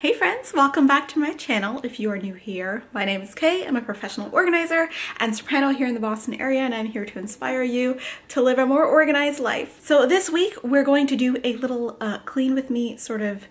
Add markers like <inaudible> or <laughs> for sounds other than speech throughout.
Hey friends, welcome back to my channel. If you are new here, my name is Kay. I'm a professional organizer and soprano here in the Boston area and I'm here to inspire you to live a more organized life. So this week we're going to do a little uh, clean with me sort of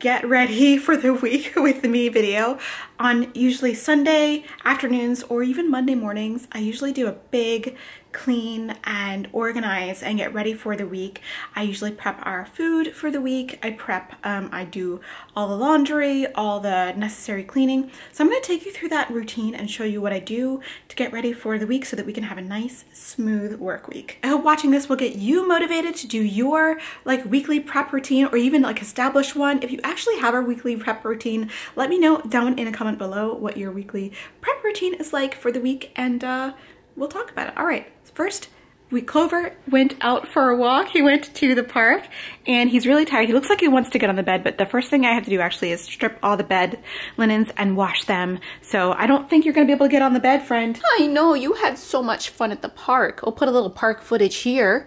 get ready <laughs> for the week with me video on usually Sunday afternoons or even Monday mornings. I usually do a big clean and organize and get ready for the week. I usually prep our food for the week. I prep, um, I do all the laundry, all the necessary cleaning. So I'm gonna take you through that routine and show you what I do to get ready for the week so that we can have a nice, smooth work week. I hope watching this will get you motivated to do your like weekly prep routine or even like establish one. If you actually have a weekly prep routine, let me know down in a comment below what your weekly prep routine is like for the week and uh, we'll talk about it. All right, first, we Clover went out for a walk. He went to the park and he's really tired. He looks like he wants to get on the bed, but the first thing I have to do actually is strip all the bed linens and wash them. So I don't think you're gonna be able to get on the bed, friend. I know, you had so much fun at the park. I'll put a little park footage here.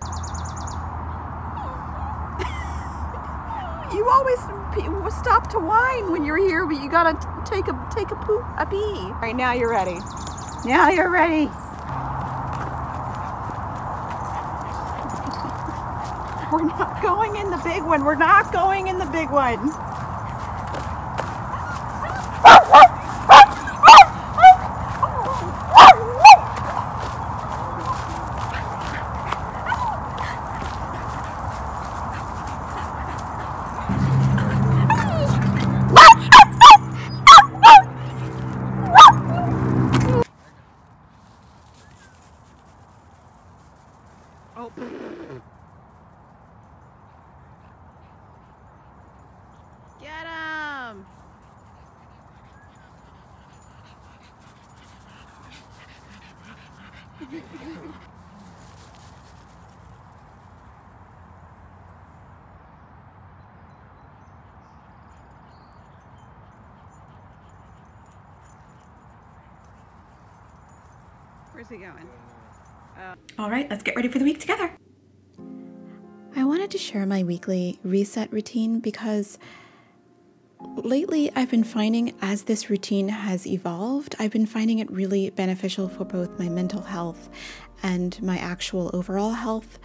you always stop to whine when you're here, but you gotta take a take a poop a pee. All right, now you're ready. Now you're ready. We're not going in the big one. We're not going in the big one. Get him! Where's he going? Uh, All right, let's get ready for the week together. I wanted to share my weekly reset routine because lately I've been finding as this routine has evolved, I've been finding it really beneficial for both my mental health and my actual overall health.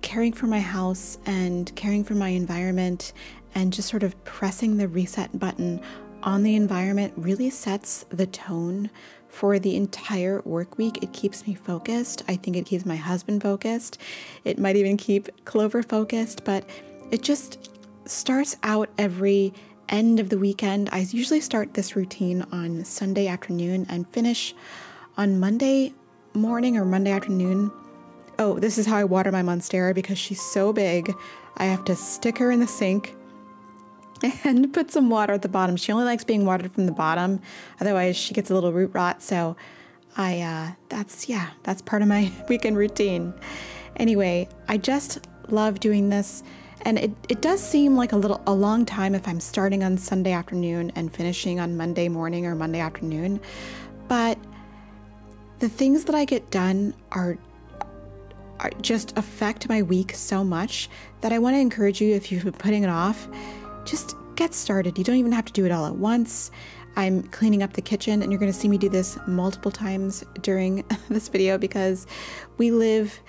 Caring for my house and caring for my environment and just sort of pressing the reset button on the environment really sets the tone for the entire work week. It keeps me focused. I think it keeps my husband focused. It might even keep Clover focused, but it just starts out every end of the weekend. I usually start this routine on Sunday afternoon and finish on Monday morning or Monday afternoon. Oh, this is how I water my Monstera because she's so big. I have to stick her in the sink and <laughs> put some water at the bottom. She only likes being watered from the bottom, otherwise she gets a little root rot. So I uh, that's yeah, that's part of my <laughs> weekend routine. Anyway, I just love doing this. And it, it does seem like a little a long time if I'm starting on Sunday afternoon and finishing on Monday morning or Monday afternoon. But the things that I get done are, are just affect my week so much that I want to encourage you if you've been <laughs> putting it off just get started. You don't even have to do it all at once. I'm cleaning up the kitchen, and you're going to see me do this multiple times during <laughs> this video because we live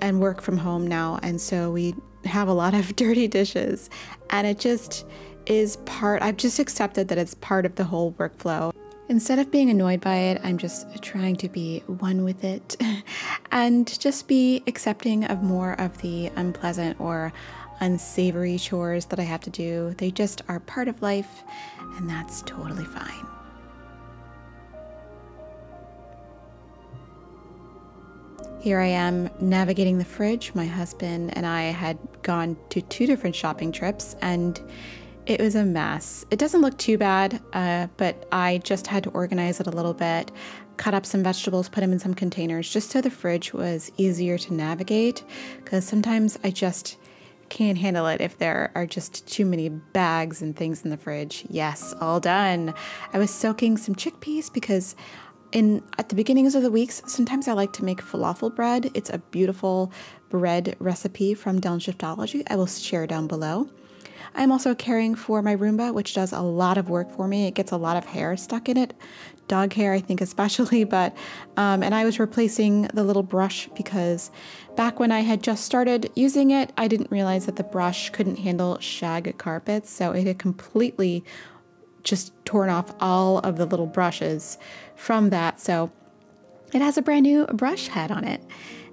and work from home now, and so we have a lot of <laughs> dirty dishes, and it just is part, I've just accepted that it's part of the whole workflow. Instead of being annoyed by it, I'm just trying to be one with it <laughs> and just be accepting of more of the unpleasant or unsavory chores that I have to do. They just are part of life, and that's totally fine. Here I am navigating the fridge. My husband and I had gone to two different shopping trips, and it was a mess. It doesn't look too bad, uh, but I just had to organize it a little bit, cut up some vegetables, put them in some containers, just so the fridge was easier to navigate. Because sometimes I just can't handle it if there are just too many bags and things in the fridge. Yes, all done. I was soaking some chickpeas because in at the beginnings of the weeks, sometimes I like to make falafel bread. It's a beautiful bread recipe from Downshiftology. I will share down below. I'm also caring for my Roomba, which does a lot of work for me. It gets a lot of hair stuck in it, dog hair, I think, especially. <laughs> But, um, and I was replacing the little brush because back when I had just started using it, I didn't realize that the brush couldn't handle shag carpets. So it had completely just torn off all of the little brushes from that. So it has a brand new brush head on it.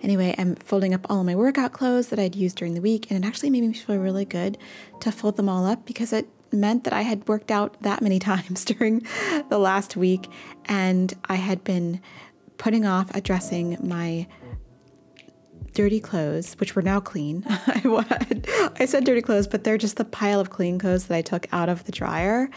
Anyway, I'm folding up all my workout clothes that I'd used during the week, and it actually made me feel really good to fold them all up because it meant that I had worked out that many <laughs> times during the last week, and I had been putting off addressing my dirty clothes, which were now clean. <laughs> I said dirty clothes, but they're just the pile of clean clothes that I took out of the dryer.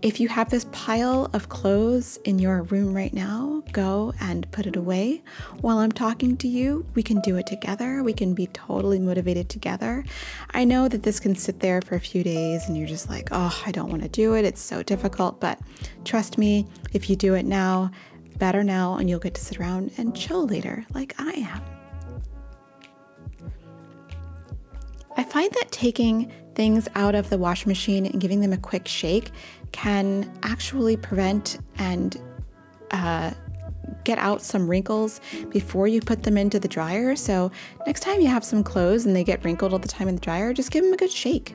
If you have this pile of clothes in your room right now, go and put it away. While I'm talking to you, we can do it together. We can be totally motivated together. I know that this can sit there for a few days and you're just like, oh, I don't want to do it. It's so difficult. But trust me, if you do it now, better now, and you'll get to sit around and chill later, like I am. I find that taking things out of the washing machine and giving them a quick shake can actually prevent and uh, get out some wrinkles before you put them into the dryer. So, next time you have some clothes and they get wrinkled all the time in the dryer, just give them a good shake.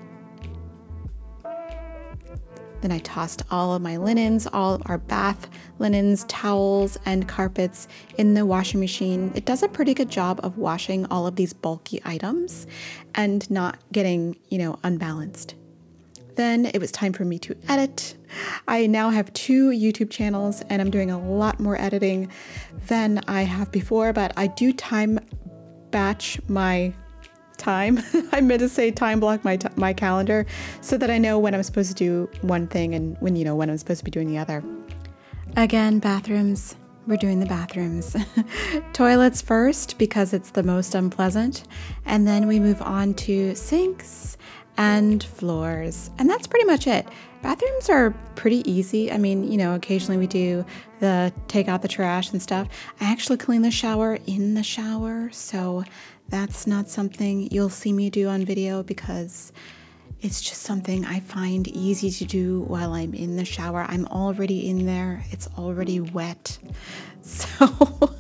Then I tossed all of my linens, all our bath linens, towels, and carpets in the washing machine. It does a pretty good job of washing all of these bulky items and not getting, you know, unbalanced. Then it was time for me to edit. I now have two YouTube channels and I'm doing a lot more editing than I have before, but I do time batch my time. <laughs> I meant to say time block my, my calendar so that I know when I'm supposed to do one thing and when, you know, when I'm supposed to be doing the other. Again, bathrooms. We're doing the bathrooms. <laughs> Toilets first because it's the most unpleasant. And then we move on to sinks and floors. And that's pretty much it. Bathrooms are pretty easy. I mean, you know, occasionally we do the take out the trash and stuff. I actually clean the shower in the shower. So that's not something you'll see me do on video because it's just something I find easy to do while I'm in the shower. I'm already in there, it's already wet. <laughs> So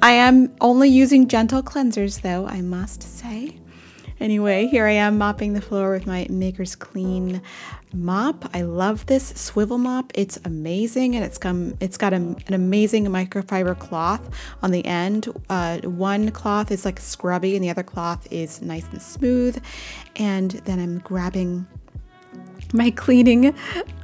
I am only using gentle cleansers though, I must say. Anyway, here I am mopping the floor with my Maker's Clean mop. I love this swivel mop. It's amazing and it's come it's got a, an amazing microfiber cloth on the end. Uh, one cloth is like scrubby and the other cloth is nice and smooth. And then I'm grabbing my cleaning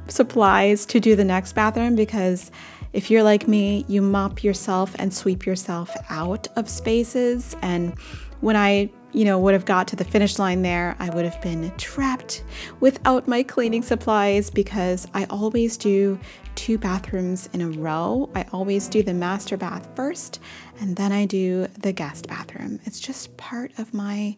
supplies to do the next bathroom because if you're like me, you mop yourself and sweep yourself out of spaces and when I you know, would have got to the finish line there, I would have been trapped without my cleaning supplies because I always do two bathrooms in a row. I always do the master bath first and then I do the guest bathroom. It's just part of my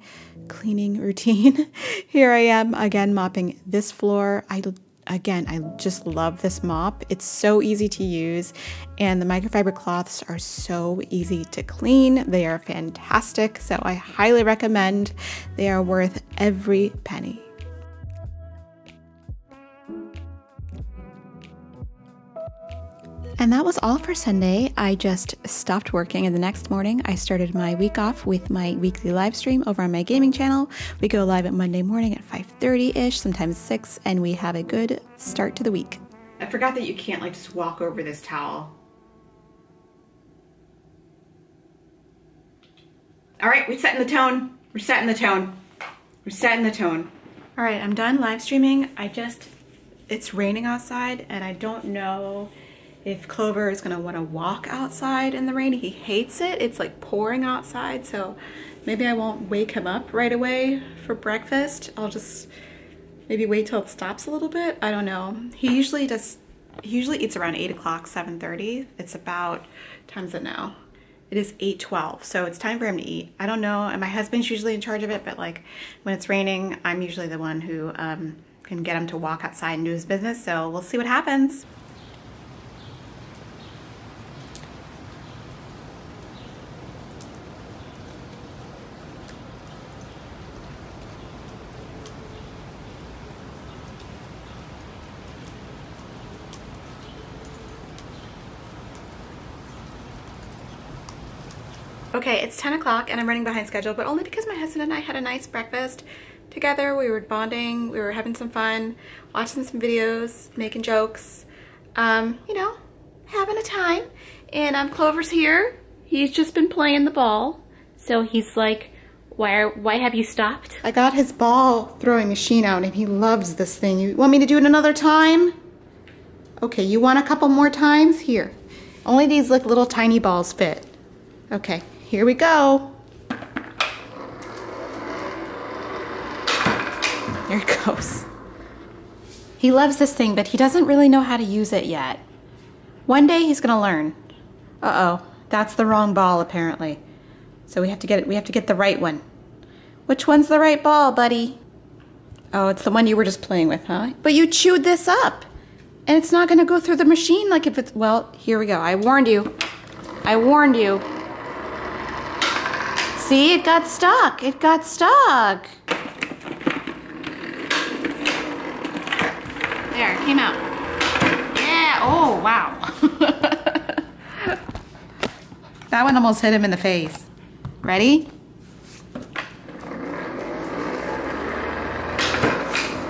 cleaning <laughs> routine. Here I am again mopping this floor. I again, I just love this mop. It's so easy to use, and the microfiber cloths are so easy to clean. They are fantastic, so I highly recommend. They are worth every penny. And that was all for Sunday. I just stopped working, and the next morning I started my week off with my weekly live stream over on my gaming channel. We go live at Monday morning at 5:30-ish, sometimes 6, and we have a good start to the week. I forgot that you can't like just walk over this towel. All right, we're setting the tone. We're setting the tone. We're setting the tone. All right, I'm done live streaming. I just, it's raining outside and I don't know if Clover is gonna wanna walk outside in the rain. He hates it. It's like pouring outside, so maybe I won't wake him up right away for breakfast. I'll just maybe wait till it stops a little bit. I don't know. He usually does, he usually eats around 8 o'clock, 7.30. It's about, time's it now? It is 8.12, so it's time for him to eat. I don't know, and my husband's usually in charge of it, but like when it's raining, I'm usually the one who um, can get him to walk outside and do his business, so we'll see what happens. Okay, it's 10 o'clock and I'm running behind schedule, but only because my husband and I had a nice breakfast together. We were bonding, we were having some fun, watching some videos, making jokes, um, you know, having a time. And um, Clover's here. He's just been playing the ball. So he's like, why, are, why have you stopped? I got his ball throwing machine out and he loves this thing. You want me to do it another time? Okay, you want a couple more times? Here. Only these like little tiny balls fit. Okay, here we go. There it goes. He loves this thing, but he doesn't really know how to use it yet. One day he's gonna learn. Uh-oh, that's the wrong ball apparently. So we have to get it, we have to get the right one. Which one's the right ball, buddy? Oh, it's the one you were just playing with, huh? But you chewed this up. And it's not gonna go through the machine like if it's, well, here we go. I warned you. I warned you. See, it got stuck. It got stuck. There, it came out. Yeah, oh, wow. <laughs> that one almost hit him in the face. Ready?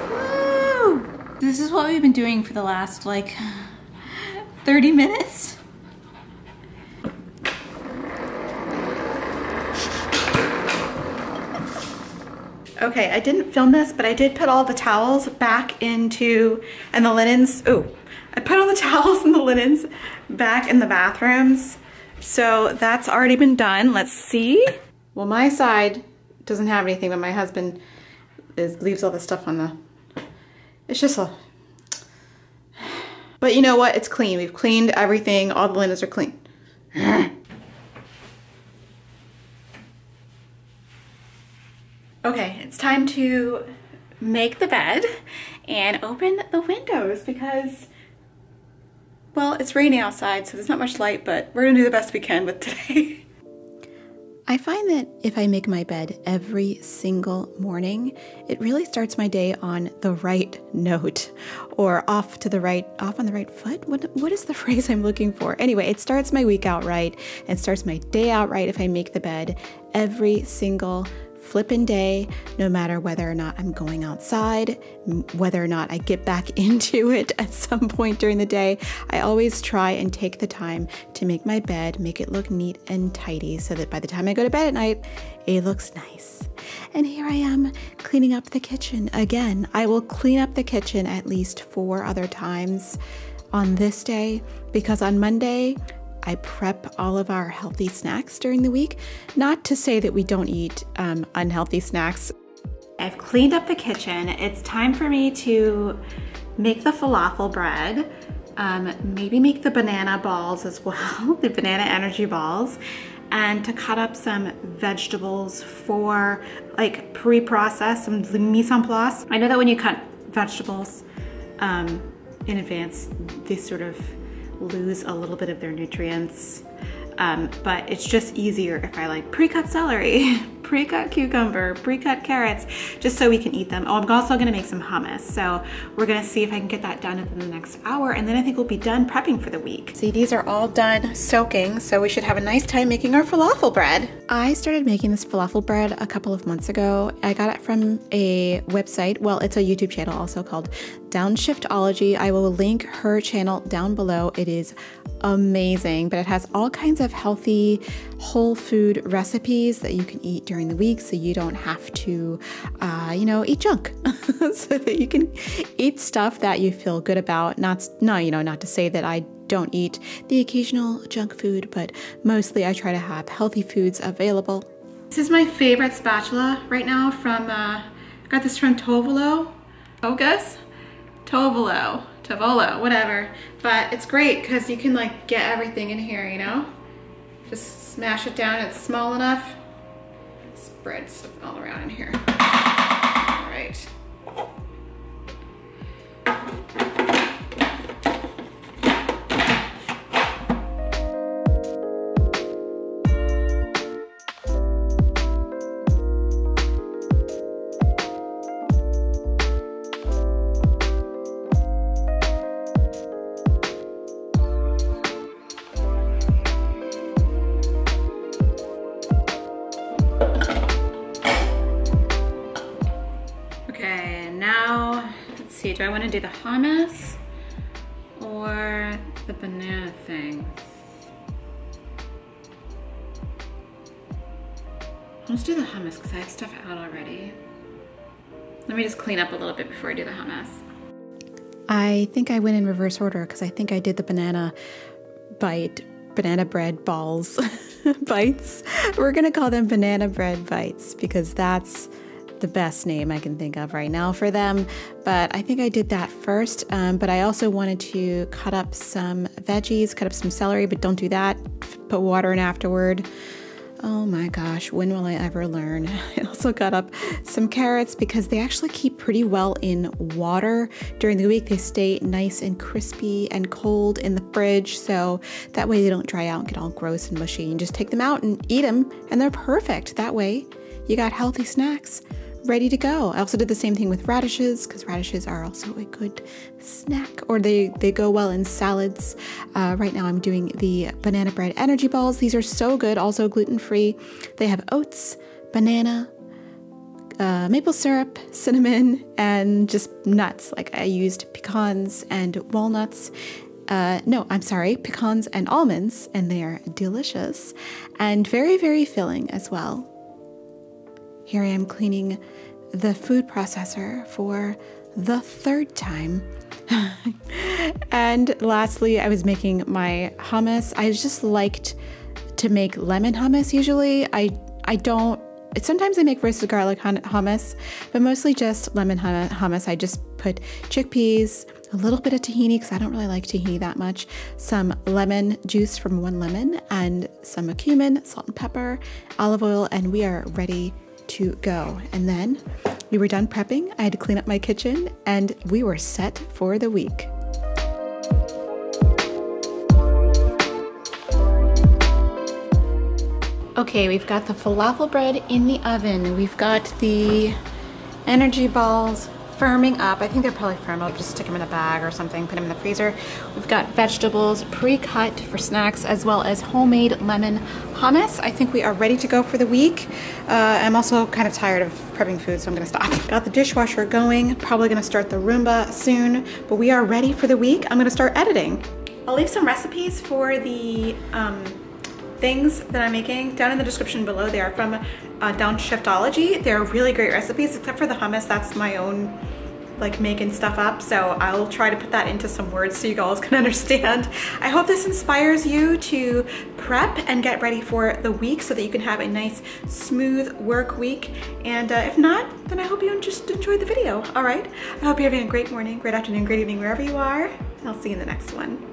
Woo! This is what we've been doing for the last like 30 minutes. Okay, I didn't film this, but I did put all the towels back into, and the linens, ooh, I put all the <laughs> towels and the linens back in the bathrooms. So that's already been done. Let's see. Well, my side doesn't have anything, but my husband is, leaves all the stuff on the, it's just a, <sighs> but you know what? It's clean. We've cleaned everything. All the linens are clean. <laughs> Okay, it's time to make the bed and open the windows because, well, it's raining outside, so there's not much light, but we're gonna do the best we can with today. <laughs> I find that if I make my bed every single morning, it really starts my day on the right note or off to the right, off on the right foot. What, what is the <laughs> phrase I'm looking for? Anyway, it starts my week out right and starts my day out right if I make the bed every single flippin' day, no matter whether or not I'm going outside, whether or not I get back <laughs> into it at some point during the day. I always try and take the time to make my bed, make it look neat and tidy so that by the time I go to bed at night, it looks nice. And here I am cleaning up the kitchen again. I will clean up the kitchen at least four other times on this day because on Monday, I prep all of our healthy snacks during the week. Not to say that we don't eat um, unhealthy snacks. I've cleaned up the kitchen. It's time for me to make the falafel bread, um, maybe make the banana balls as well, <laughs> the banana energy balls, and to cut up some vegetables for like pre-process, some mise en place. I know that when you cut vegetables um, in advance, they sort of lose a little bit of their nutrients. Um, but it's just easier if I like pre-cut celery, <laughs> pre-cut cucumber, pre-cut carrots, just so we can eat them. Oh, I'm also gonna make some hummus. So we're gonna see if I can get that done within the next hour and then I think we'll be done prepping for the week. See, these are all done soaking, so we should have a nice time making our falafel bread. I started making this falafel bread a couple of months ago. I got it from a website, well, it's a YouTube channel also called Downshiftology. I will link her channel down below. It is amazing, but it has all kinds of healthy, whole food recipes that you can eat during the week so you don't have to, uh, you know, eat junk. <laughs> so that you can eat stuff that you feel good about. Not, no, you know, not to say that I don't eat the occasional junk food, but mostly I try to have healthy foods available. This is my favorite spatula right now from, uh, I got this from Tovolo. Focus? Tovolo. Tavolo, whatever. But it's great because you can like get everything in here, you know? Just smash it down, it's small enough. Spread stuff all around in here. All right. Want to do the hummus or the banana thing? Let's do the hummus because I have stuff out already. Let me just clean up a little bit before I do the hummus. I think I went in reverse order because I think I did the banana bite, banana bread balls <laughs> bites. We're going to call them banana bread bites because that's the best name I can think of right now for them. But I think I did that first. Um, but I also wanted to cut up some veggies, cut up some celery, but don't do that. Put water in afterward. Oh my gosh, when will I ever learn? <laughs> I also cut up some carrots because they actually keep pretty well in water. During the week, they stay nice and crispy and cold in the fridge, so that way they don't dry out and get all gross and mushy. And just take them out and eat them, and they're perfect. That way, you got healthy snacks ready to go. I also did the same thing with radishes because radishes are also a good snack or they, they go well in salads. Uh, right now I'm doing the banana bread energy balls. These are so good, also gluten free. They have oats, banana, uh, maple syrup, cinnamon, and just nuts. Like I used pecans and walnuts. Uh, no, I'm sorry, pecans and almonds, and they are delicious and very, very filling as well. Here I am cleaning the food processor for the third time. <laughs> and lastly, I was making my hummus. I just liked to make lemon hummus usually. I I don't sometimes I make roasted garlic hummus, but mostly just lemon hummus. I just put chickpeas, a little bit of tahini because I don't really like tahini that much, some lemon juice from one lemon, and some cumin, salt and pepper, olive oil, and we are ready to go. And then we were done prepping. I had to clean up my kitchen and we were set for the week. Okay, we've got the falafel bread in the oven. We've got the energy balls firming up. I think they're probably firm. I'll just stick them in a bag or something, put them in the freezer. We've got vegetables pre-cut for snacks as well as homemade lemon hummus. I think we are ready to go for the week. Uh, I'm also kind of tired of prepping food, so I'm gonna stop. <laughs> Got the dishwasher going, probably gonna start the Roomba soon, but we are ready for the week. I'm gonna start editing. I'll leave some recipes for the um, things that I'm making down in the description below. They are from uh, Downshiftology. They're really great recipes, except for the hummus, that's my own like making stuff up. So I'll try to put that into some words so you guys <laughs> can understand. I hope this inspires you to prep and get ready for the week so that you can have a nice smooth work week. And uh, if not, then I hope you just enjoyed the video. All right. I hope you're having a great morning, great afternoon, great evening, wherever you are. I'll see you in the next one.